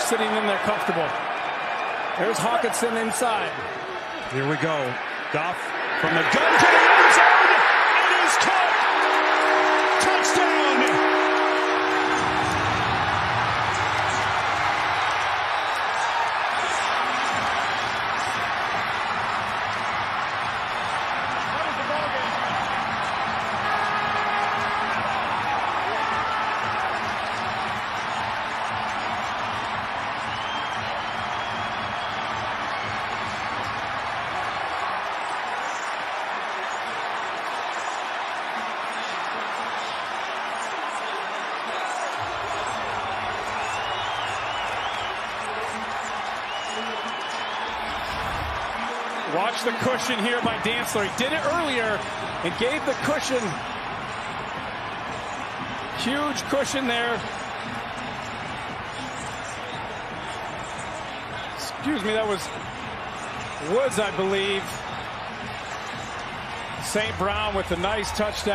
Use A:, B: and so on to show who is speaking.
A: sitting in there comfortable. There's Hockenson inside.
B: Here we go. Goff from the gun
A: Watch the cushion here by Dantzler. He did it earlier and gave the cushion. Huge cushion there. Excuse me, that was Woods, I believe. St. Brown with a nice touchdown.